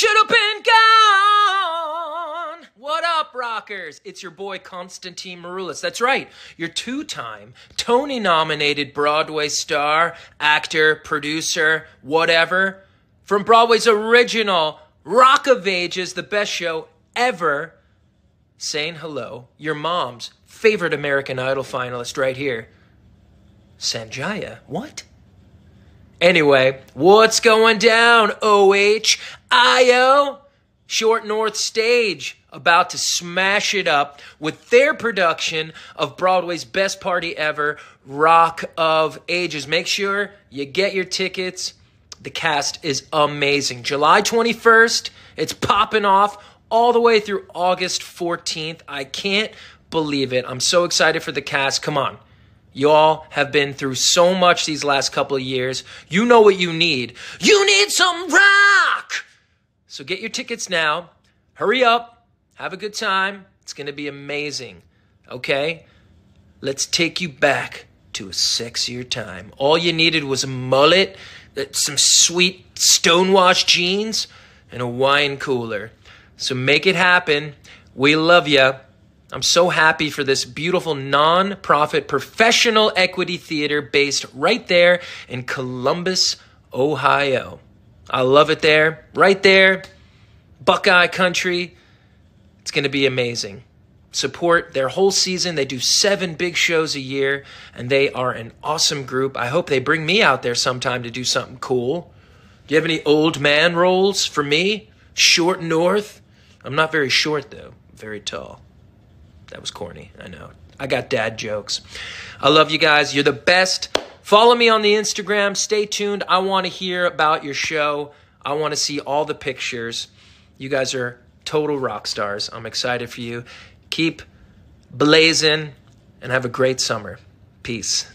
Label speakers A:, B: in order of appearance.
A: should have been gone. What up, rockers? It's your boy Constantine Maroulis. That's right, your two time Tony nominated Broadway star, actor, producer, whatever, from Broadway's original Rock of Ages, the best show ever, saying hello, your mom's favorite American Idol finalist right here, Sanjaya. What? Anyway, what's going down, OHIO? Short North Stage about to smash it up with their production of Broadway's best party ever, Rock of Ages. Make sure you get your tickets. The cast is amazing. July 21st, it's popping off all the way through August 14th. I can't believe it. I'm so excited for the cast. Come on. Y'all have been through so much these last couple of years. You know what you need. You need some rock! So get your tickets now. Hurry up. Have a good time. It's going to be amazing. Okay? Let's take you back to a sexier time. All you needed was a mullet, uh, some sweet stonewashed jeans, and a wine cooler. So make it happen. We love you. I'm so happy for this beautiful non-profit professional equity theater based right there in Columbus, Ohio. I love it there, right there, Buckeye country. It's going to be amazing. Support their whole season. They do seven big shows a year, and they are an awesome group. I hope they bring me out there sometime to do something cool. Do you have any old man roles for me? Short North? I'm not very short, though, very tall. That was corny. I know. I got dad jokes. I love you guys. You're the best. Follow me on the Instagram. Stay tuned. I want to hear about your show. I want to see all the pictures. You guys are total rock stars. I'm excited for you. Keep blazing and have a great summer. Peace.